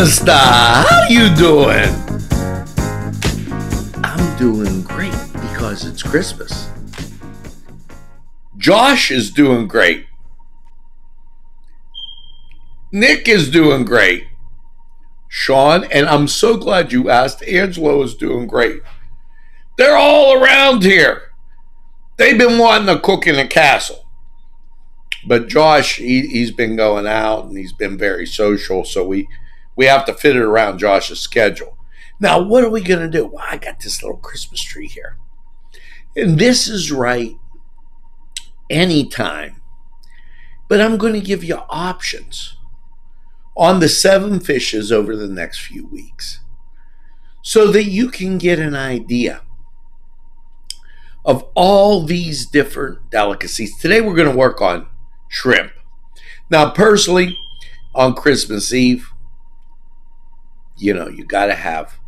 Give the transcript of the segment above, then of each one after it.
está? How are you doing? I'm doing great because it's Christmas. Josh is doing great. Nick is doing great. Sean, and I'm so glad you asked. Angelo is doing great. They're all around here. They've been wanting to cook in the castle. But Josh, he, has been going out and he's been very social, so we we have to fit it around Josh's schedule. Now, what are we going to do? Well, I got this little Christmas tree here. And this is right anytime. But I'm going to give you options on the seven fishes over the next few weeks so that you can get an idea of all these different delicacies. Today we're going to work on shrimp. Now, personally, on Christmas Eve, you know, you got to have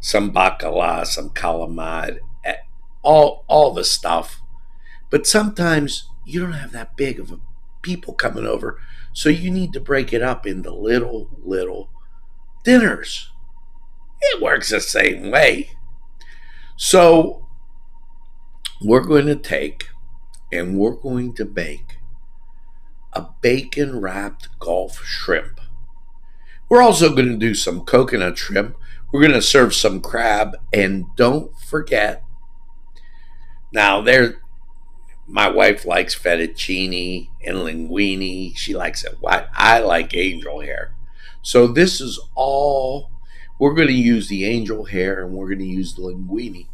some bacala, some calamari, eh, all all the stuff. But sometimes you don't have that big of a people coming over, so you need to break it up into little little dinners. It works the same way. So we're going to take and we're going to make a bacon wrapped Gulf shrimp. We're also going to do some coconut shrimp. We're going to serve some crab and don't forget now there my wife likes fettuccine and linguine. She likes it. I like angel hair. So this is all we're going to use the angel hair and we're going to use the linguine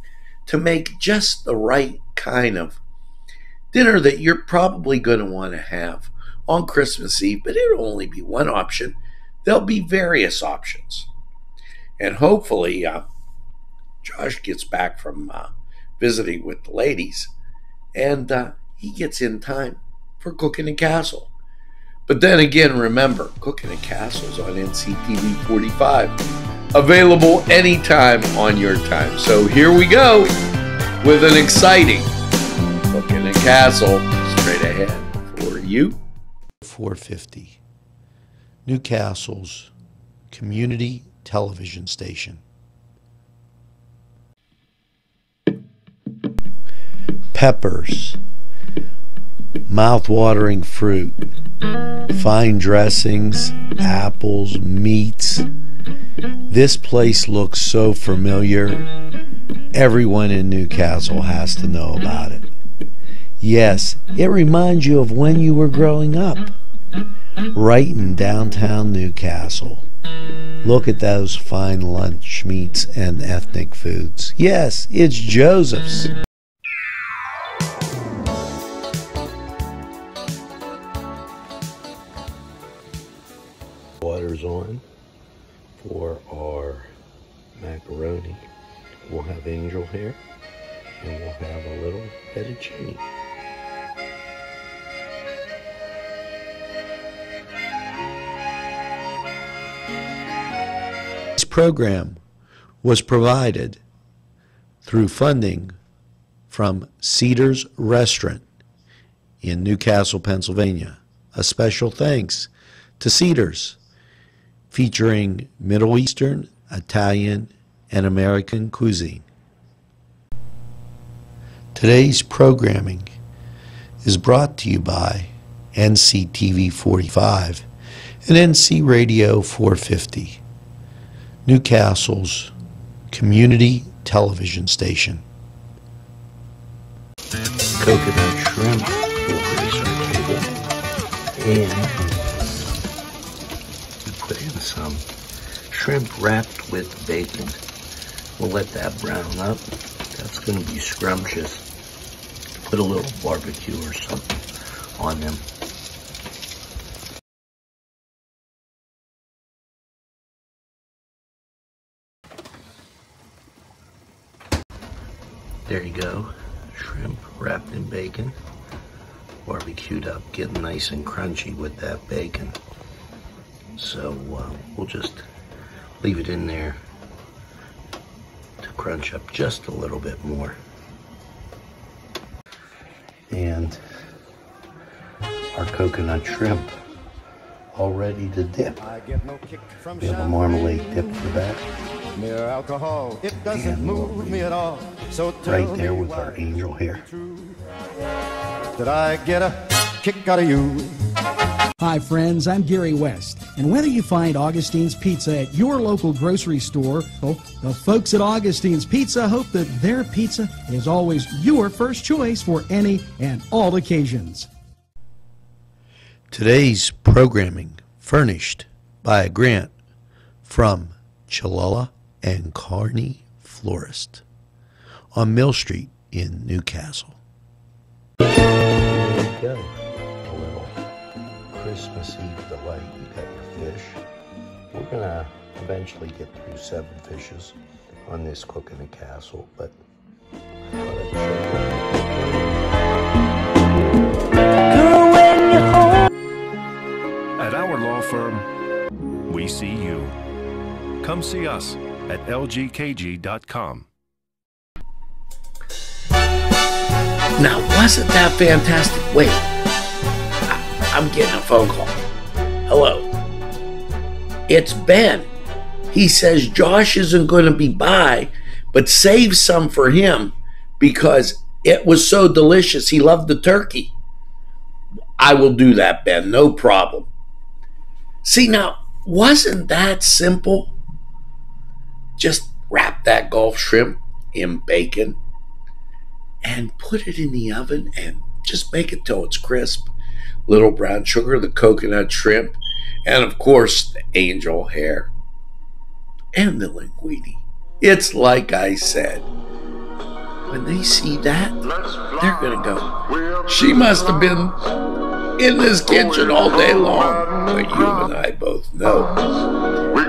to make just the right kind of dinner that you're probably going to want to have on Christmas Eve, but it'll only be one option. There'll be various options. And hopefully, uh, Josh gets back from uh, visiting with the ladies and uh, he gets in time for Cooking and Castle. But then again, remember, Cooking and Castle's on NCTV 45 available anytime on your time. So here we go with an exciting Cooking and Castle straight ahead for you. 450, New Castle's community television station. Peppers, mouth-watering fruit, fine dressings, apples, meats, this place looks so familiar. Everyone in New Castle has to know about it. Yes, it reminds you of when you were growing up. Mm-hmm. Right in downtown New Castle. Look at those fine lunch meats and ethnic foods. Yes, it's Joseph's. Water's on for our macaroni. We'll have angel hair and we'll have a little fettuccine. Program was provided through funding from Cedars Restaurant in New Castle, Pennsylvania. A special thanks to Cedars featuring Middle Eastern, Italian, and American cuisine. Today's programming is brought to you by NCTV 45 and NC Radio 450, New Castle's community television station. Coconut shrimp and put in some shrimp wrapped with bacon. We'll let that brown up. That's going to be scrumptious. Put a little barbecue or something on them. There you go. Shrimp wrapped in bacon. Barbecued up, getting nice and crunchy with that bacon. So uh, we'll just leave it in there to crunch up just a little bit more. And our coconut shrimp all ready to dip. We have a marmalade dip for that. Mere alcohol, it doesn't move me at all. So right there with our angel hair. Did I get a kick out of you? Hi, friends. I'm Gary West. And whether you find Augustine's Pizza at your local grocery store, well, the folks at Augustine's Pizza hope that their pizza is always your first choice for any and all occasions. Today's programming furnished by a grant from Chilella and Carney Florist on Mill Street in New Castle. There you go. A little Christmas Eve delight. You got your fish. We're to eventually get through seven fishes on this cook in a castle, but I thought I'd show you. Firm, we see you. Come see us at lgkg.com. Now, wasn't that fantastic? Wait, I, I'm getting a phone call. Hello. It's Ben. He says Josh isn't going to be by, but save some for him because it was so delicious. He loved the turkey. I will do that, Ben. No problem. See, now, wasn't that simple? Just wrap that Gulf shrimp in bacon and put it in the oven and just make it till it's crisp. Little brown sugar, the coconut shrimp, and of course the angel hair and the linguine. It's like I said. When they see that, they're gonna go. She must have been in this kitchen all day long. But you and I both know.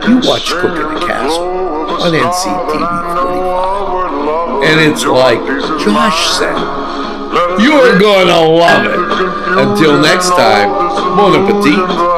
You watch Cook in the Castle on NCTV 45. And it's like Josh said, you're gonna love it. Until next time, bon appetit.